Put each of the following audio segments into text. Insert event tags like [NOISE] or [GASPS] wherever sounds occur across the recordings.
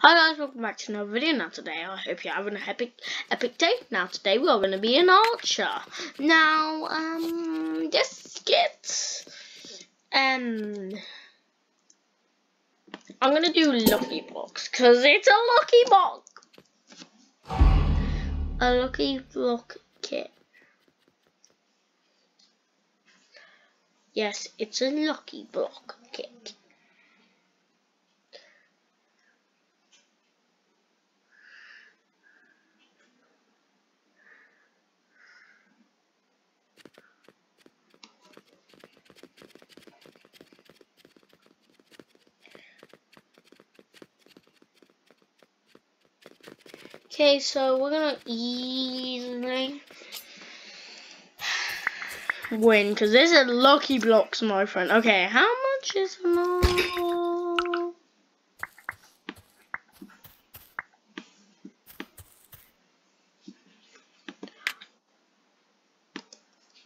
Hi guys, welcome back to another video. Now today, I hope you're having a epic, epic day. Now today, we're going to be an archer. Now, um, just get, um, I'm going to do lucky box, because it's a lucky box. A lucky block kit. Yes, it's a lucky block kit. Okay, so we're gonna easily [SIGHS] win because this is lucky blocks, my friend. Okay, how much is enough?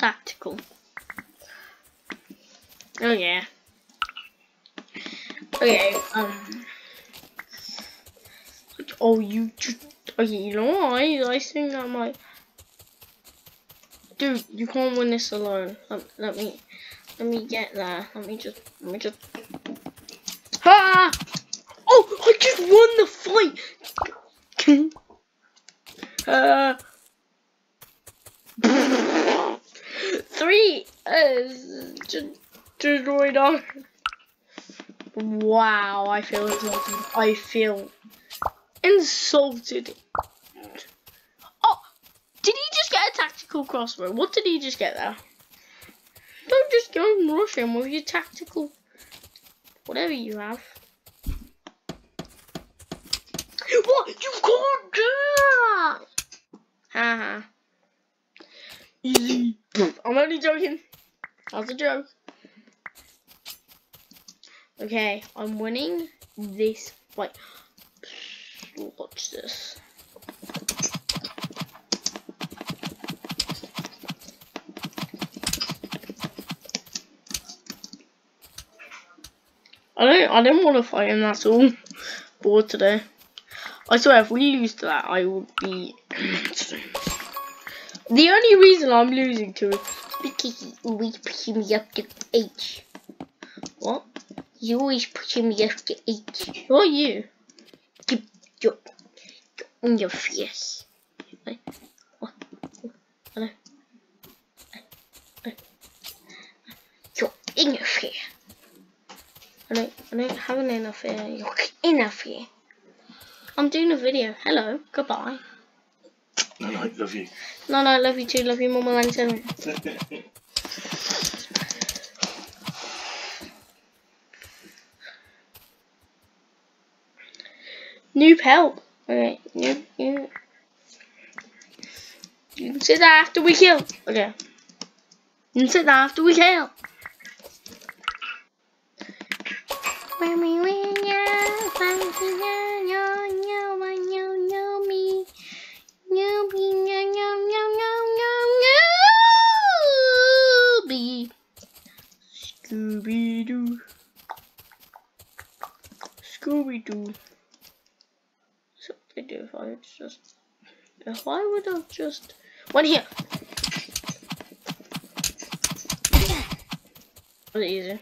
Tactical. Oh yeah. Okay, um. Oh, you Okay, you know what? I, think I might. Dude, you can't win this alone. Let, let me. Let me get there. Let me just. Let me just. Ah! Oh, I just won the fight! [LAUGHS] uh. [LAUGHS] Three. Uh, destroyed. Wow, I feel insulted. I feel insulted. Oh, did he just get a tactical crossbow? What did he just get there? Don't just go and rush him with your tactical, whatever you have. What? You can't do that! Haha. Easy. I'm only joking. That's a joke. Okay, I'm winning this fight. Watch this. I don't I don't want to fight him at all. Bored today. I swear if we lose to that I would be [CLEARS THROAT] The only reason I'm losing to it is because you always pushing me up to H. What? You always pushing me up to H. Who are you? You're, you're on your face. Oh, oh, hello. You're in your fear. I don't, I don't have an inner fear. You're in a fear. I'm doing a video. Hello. Goodbye. No, no, love you. No, no, I love you too. Love you more than [LAUGHS] Noob help. Okay, noob, noob. You can sit there after we kill. Okay. You can sit there after we kill. When we win, yeah. Scooby-Doo. Scooby-Doo. So they do if I just I would have just went here. Was it easy?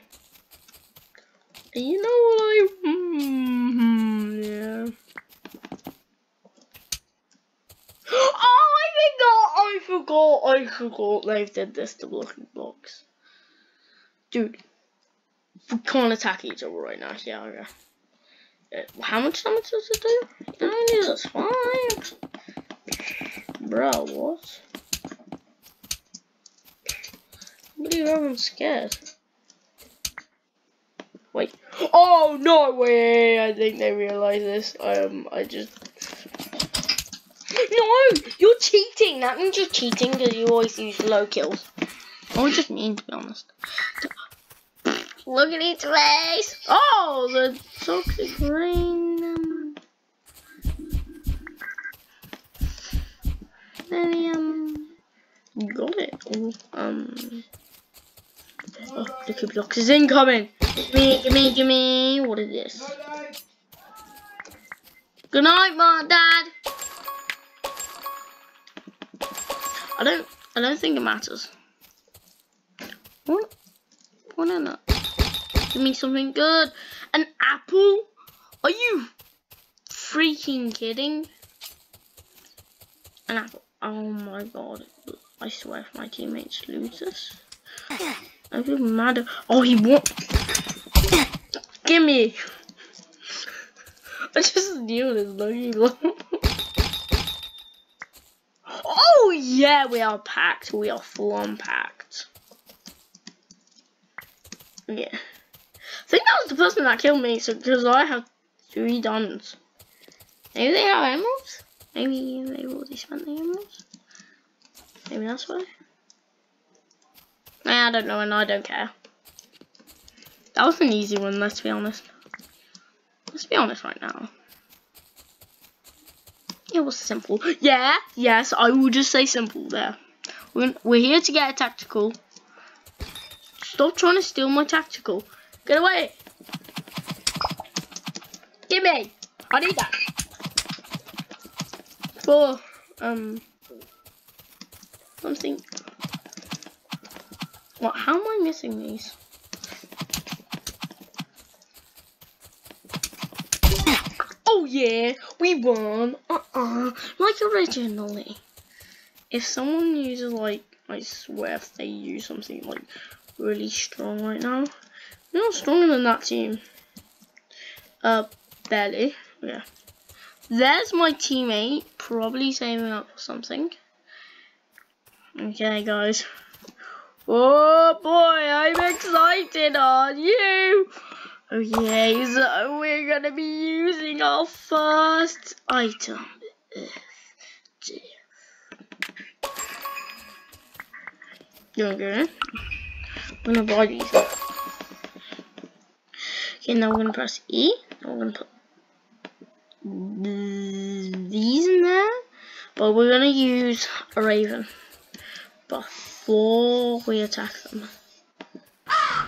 You know what I mm, yeah. [GASPS] Oh I forgot I forgot I forgot they did this to blocking blocks. Dude. We can't attack each other right now, yeah, okay. How much damage does it do? It only does five. Bro, what? I believe I'm scared. Wait. Oh no way! I think they realize this. Um, I just. No, you're cheating. That means you're cheating because you always use low kills. Or just mean, to be honest. Look at each face. Oh, the toxic rain. Um, maybe, um, got it. Oh, um, oh, the cube block is incoming. Gimme, gimme, gimme. What is this? Good night, Mom, Dad. I don't. I don't think it matters. What? What in it? Give me something good. An apple? Are you freaking kidding? An apple. Oh my god. I swear if my teammates lose this. I feel mad. Oh, he won't. Give me. I just knew this looking Oh yeah, we are packed. We are full on packed. Yeah. I think that was the person that killed me, so because I have three diamonds. Maybe they have emeralds? Maybe they already spent the emeralds? Maybe that's why. Nah, I don't know and I don't care. That was an easy one, let's be honest. Let's be honest right now. It was simple. Yeah, yes, I will just say simple there. We're, we're here to get a tactical. Stop trying to steal my tactical. Get away. Give me. I need that. For, um, something. What, how am I missing these? Oh yeah, we won. Uh-uh. Like originally. If someone uses like, I swear if they use something like really strong right now. We're not stronger than that team. Uh, barely. Yeah. There's my teammate, probably saving up for something. Okay, guys. Oh boy, I'm excited, on you? Okay, so we're gonna be using our first item. Okay. I'm gonna buy these. Okay, now we're gonna press E. We're gonna put these in there. But we're gonna use a raven before we attack them. I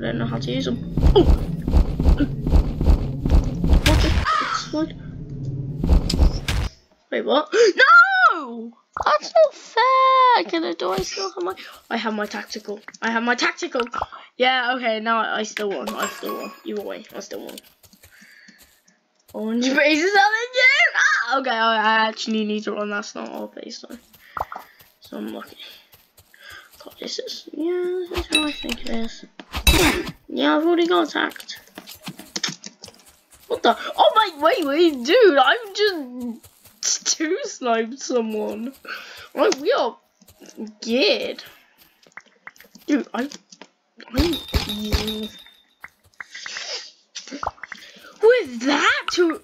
don't know how to use them. Oh! What? Wait, what? [GASPS] No! That's not fair! Can I do I still have my I have my tactical. I have my tactical. Yeah, okay, now I, I still won. I still won. Either way, I still won. Orange base is telling you! Ah, okay, I actually need to run. That's not all base though. So I'm lucky. God, this is yeah, this is what I think it is. Yeah, I've already got attacked. What the? Oh my! Wait, wait, dude! I'm just two sniped someone. Like we are good. Dude, I easy. With that to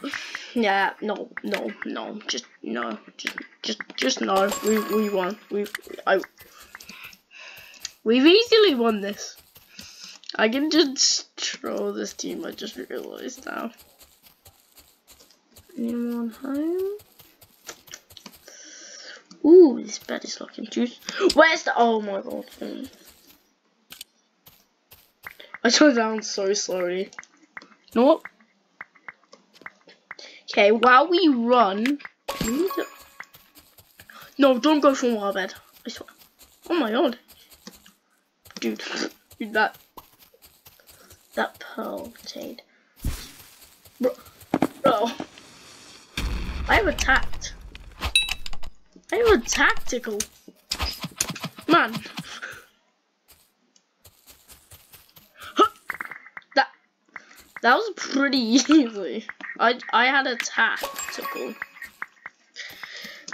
Yeah, no, no, no, just no, just just just no. We we won. We I We've easily won this. I can just troll this team, I just realized now. Anyone home? Ooh, this bed is looking juicy. Where's the? Oh my god. I turned down so slowly. You know what? Okay, while we run, we to... No, don't go from our bed. I swear. Oh my god. Dude, [LAUGHS] dude that that pearl jade. Bro, bro. I have attacked. A tactical. Man. [LAUGHS] that that was pretty [LAUGHS] easy. I I had a tactical.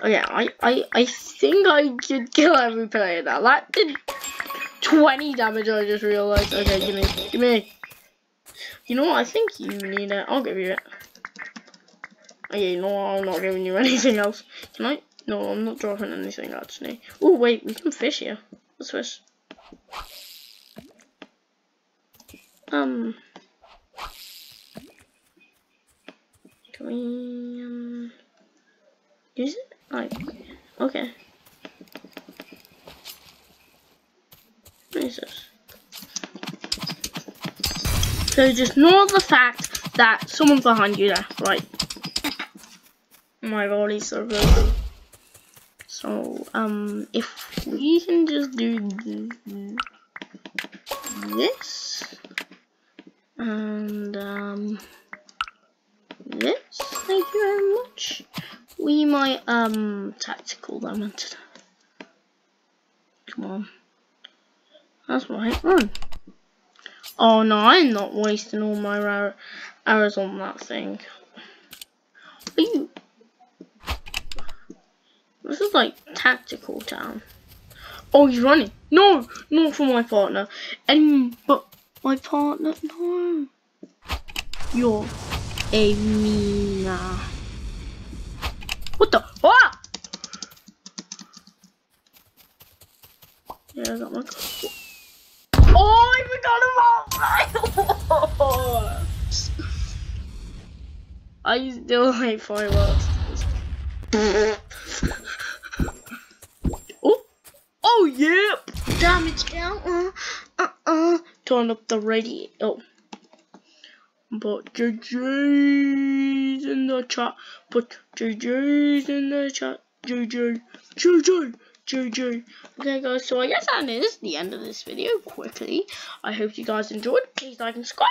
Okay, I, I, I think I could kill every player now. That did 20 damage, I just realized. Okay, give me, give me. You know what, I think you need it. I'll give you it. Okay, no, I'm not giving you [LAUGHS] anything else. Can I? No, I'm not dropping anything actually. Oh wait, we can fish here. Let's fish. Um. Can we um use it? Like okay. What is this? So just ignore the fact that someone's behind you there, right? My god, he's so good. So, um, if we can just do this, and, um, this, thank you very much, we might, um, tactical them into Come on. That's right, run. Oh no, I'm not wasting all my arrows on that thing. Are you? This is like tactical town. Oh, he's running. No, not for my partner. And but my partner, no. You're a Mina. What the? Ah! Yeah, I got my. Oh, I forgot about [LAUGHS] I still hate fireworks. oh, oh yep. Damage counter. Uh uh. Turn up the radio. Oh. Put JJ's in the chat. Put JJ's in the chat. JJ. JJ. JJ. Okay guys, so I guess that is the end of this video quickly. I hope you guys enjoyed. Please like and subscribe.